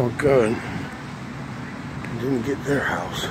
Oh, good. Didn't get their house.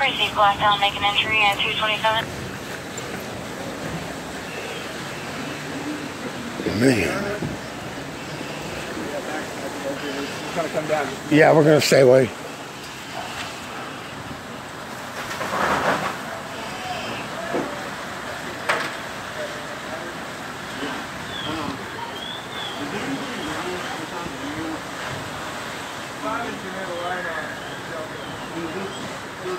Precinct Blacktown make an entry at 227. Man. Gonna come down. Yeah, we're gonna stay away.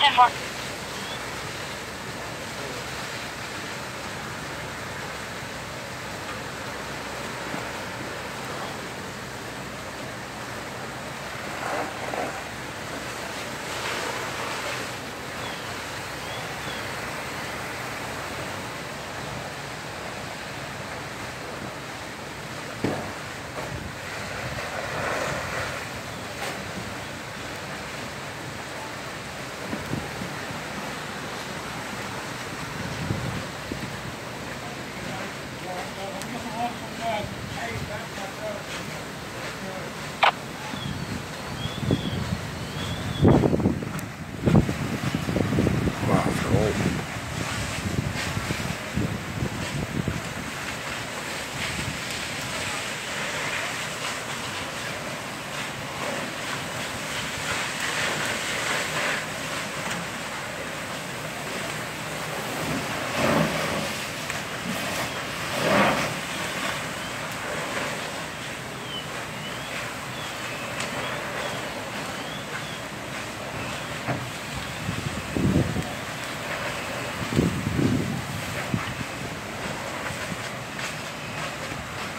Ten four.